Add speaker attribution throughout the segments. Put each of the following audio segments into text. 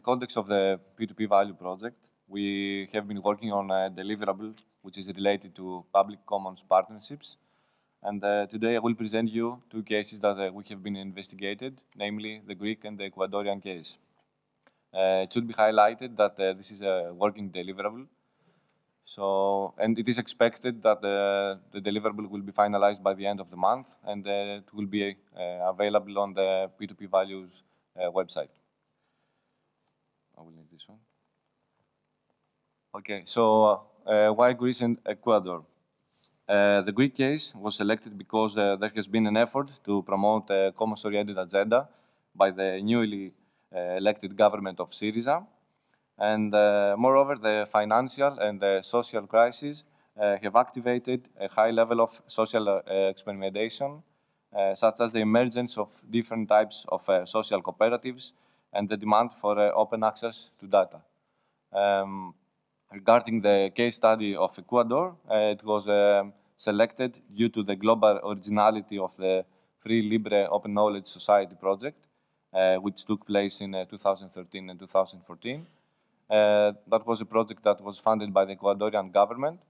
Speaker 1: the context of the P2P value project, we have been working on a deliverable which is related to public commons partnerships. And uh, today I will present you two cases that uh, we have been investigated, namely the Greek and the Ecuadorian case. Uh, it should be highlighted that uh, this is a working deliverable. So, and it is expected that uh, the deliverable will be finalized by the end of the month and uh, it will be available on the P2P values website. I will need this one. Okay, so uh, uh, why Greece and Ecuador? Uh, the Greek case was selected because uh, there has been an effort to promote uh, a commons-oriented agenda by the newly uh, elected government of Syriza. And moreover, the financial and the social crisis have activated a high level of social experimentation, such as the emergence of different types of social cooperatives and the demand for open access to data. Um, regarding the case study of Ecuador, uh, it was uh, selected due to the global originality of the Free Libre Open Knowledge Society project, uh, which took place in 2013 and 2014. that was a project that was funded by the Ecuadorian government,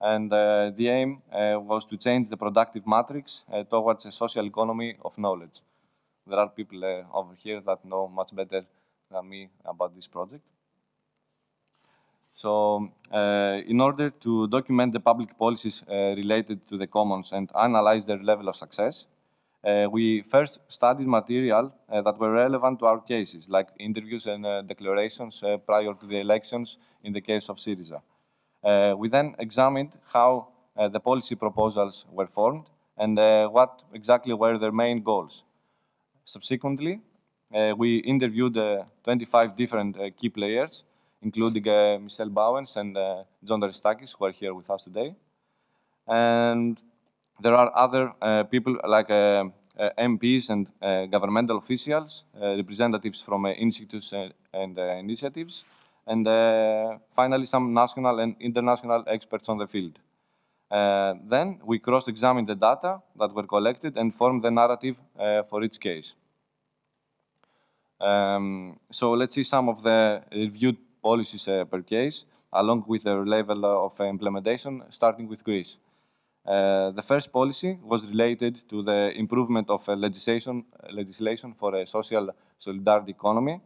Speaker 1: and uh, the aim uh, was to change the productive matrix uh, towards a social economy of knowledge. There are people over here that know much better than me about this project. So uh, in order to document the public policies uh, related to the commons and analyze their level of success, uh, we first studied material uh, that were relevant to our cases, like interviews and uh, declarations uh, prior to the elections in the case of Syriza. we then examined how the policy proposals were formed and what exactly were their main goals. Subsequently, uh, we interviewed uh, 25 different uh, key players including uh, Michel Bauwens and uh, John Aristakis, who are here with us today. And there are other uh, people like MPs and governmental officials, representatives from institutes and initiatives, and finally some national and international experts on the field. Uh, then we cross-examined the data that were collected and formed the narrative uh, for each case. Um, so let's see some of the reviewed policies uh, per case, along with their level of implementation, starting with Greece. Uh, the first policy was related to the improvement of uh, legislation, legislation for a social solidarity economy.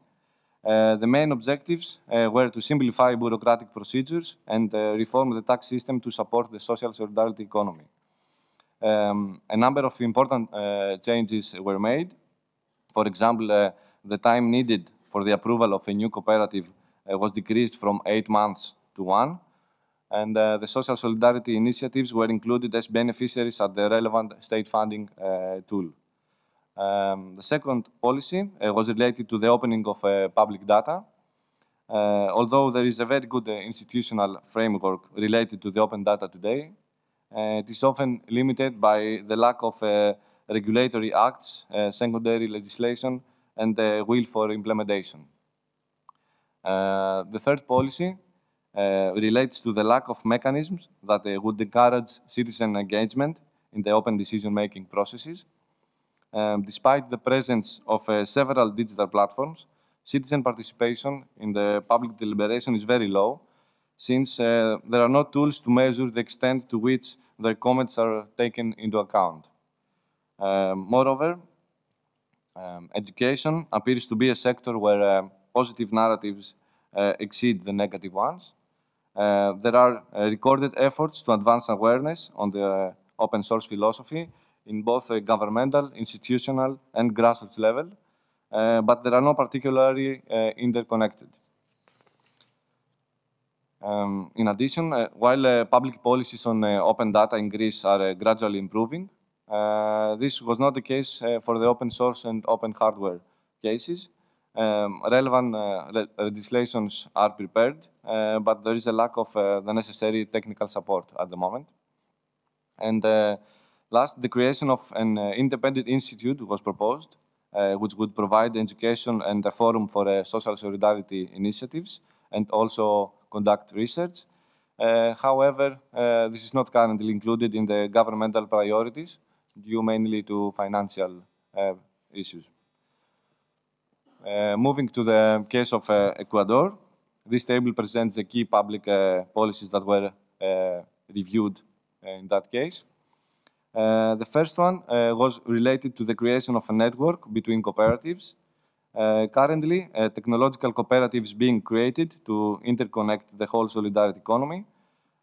Speaker 1: Uh, the main objectives uh, were to simplify bureaucratic procedures and uh, reform the tax system to support the social solidarity economy. Um, a number of important changes were made. For example, the time needed for the approval of a new cooperative was decreased from eight months to one. And uh, the social solidarity initiatives were included as beneficiaries at the relevant state funding uh, tool. Um, the second policy was related to the opening of public data. Uh, although there is a very good uh, institutional framework related to the open data today, uh, it is often limited by the lack of regulatory acts, secondary legislation, and the will for implementation. Uh, the third policy uh, relates to the lack of mechanisms that uh, would encourage citizen engagement in the open decision-making processes. Um, despite the presence of several digital platforms, citizen participation in the public deliberation is very low, since uh, there are no tools to measure the extent to which their comments are taken into account. Um, moreover, um, education appears to be a sector where uh, positive narratives uh, exceed the negative ones. Uh, there are uh, recorded efforts to advance awareness on the open source philosophy in both a governmental, institutional, and grassroots level, but they are not particularly interconnected. Um, in addition, uh, while uh, public policies on uh, open data in Greece are gradually improving, this was not the case for the open source and open hardware cases. Um, relevant uh, legislations are prepared, uh, but there is a lack of uh, the necessary technical support at the moment. And last, the creation of an independent institute was proposed, which would provide education and a forum for social solidarity initiatives and also conduct research. Uh, however, uh, this is not currently included in the governmental priorities due mainly to financial uh, issues. uh, moving to the case of uh, Ecuador, this table presents the key public uh, policies that were uh, reviewed in that case. Uh, the first one uh, was related to the creation of a network between cooperatives. Uh, currently, technological cooperatives being created to interconnect the whole solidarity economy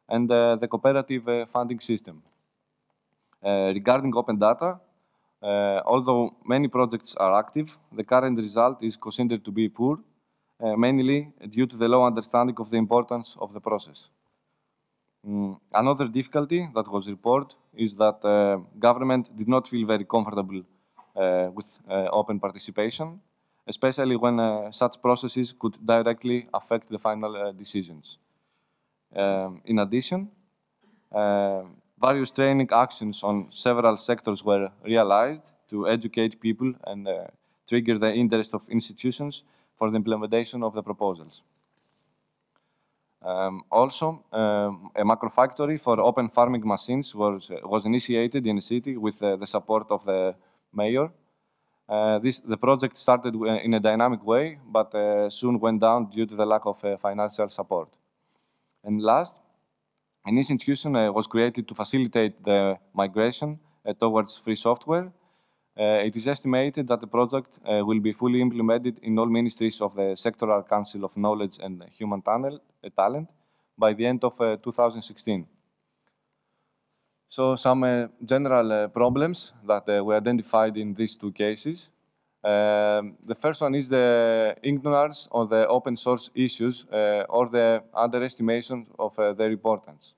Speaker 1: and the cooperative funding system. regarding open data, uh, although many projects are active, the current result is considered to be poor, uh, mainly due to the low understanding of the importance of the process. Mm. Another difficulty that was reported is that uh, government did not feel very comfortable uh, with uh, open participation, especially when uh, such processes could directly affect the final decisions. Um, in addition, various training actions on several sectors were realized to educate people and uh, trigger the interest of institutions for the implementation of the proposals. Um, also, um, a macro factory for open farming machines was, uh, was initiated in the city with uh, the support of the mayor. Uh, this, the project started uh, in a dynamic way, but uh, soon went down due to the lack of financial support. And last, an institution uh, was created to facilitate the migration uh, towards free software. Uh, it is estimated that the project will be fully implemented in all ministries of the Sectoral Council of Knowledge and Human Talent by the end of 2016. So some uh, general uh, problems that uh, we identified in these two cases. Um, the first one is the ignorance of the open source issues or the underestimation of their importance.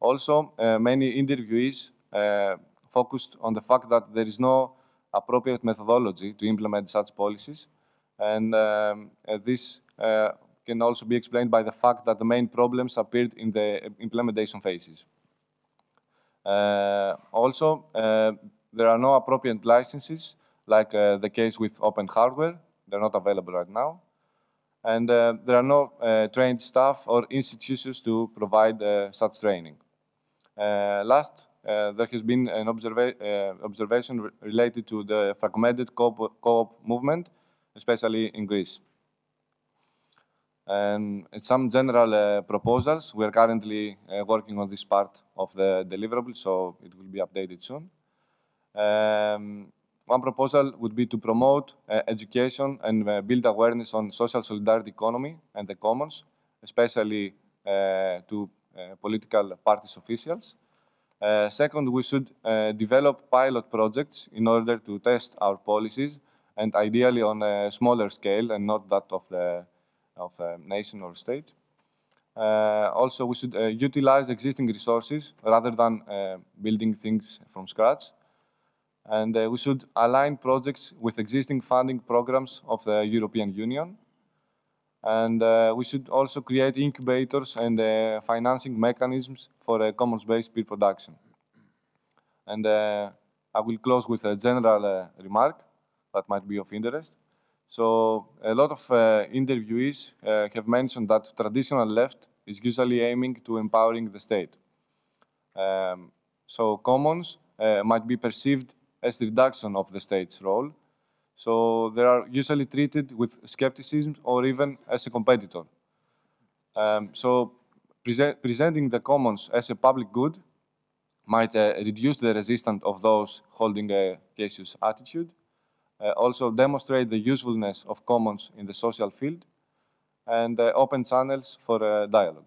Speaker 1: Also, uh, many interviewees uh, focused on the fact that there is no appropriate methodology to implement such policies. And um, uh, this can also be explained by the fact that the main problems appeared in the implementation phases. Uh, also, uh, there are no appropriate licenses, like uh, the case with open hardware. They're not available right now. And there are no trained staff or institutions to provide such training. Uh, last, uh, there has been an observa uh, observation related to the fragmented co-op co movement, especially in Greece. And some general uh, proposals. We are currently uh, working on this part of the deliverable, so it will be updated soon. Um, one proposal would be to promote uh, education and build awareness on social solidarity economy and the commons, especially to uh, political parties officials. Uh, second, we should uh, develop pilot projects in order to test our policies and ideally on a smaller scale and not that of the of a nation or state. Uh, also, we should uh, utilize existing resources rather than uh, building things from scratch. And we should align projects with existing funding programs of the European Union. And uh, we should also create incubators and uh, financing mechanisms for a commons-based peer production. And uh, I will close with a general uh, remark that might be of interest. So a lot of uh, interviewees uh, have mentioned that traditional left is usually aiming to empowering the state. Um, so commons might be perceived as reduction of the state's role, so they are usually treated with skepticism or even as a competitor. Um, so pre presenting the commons as a public good might uh, reduce the resistance of those holding a cautious attitude, uh, also demonstrate the usefulness of commons in the social field, and uh, open channels for uh, dialogue.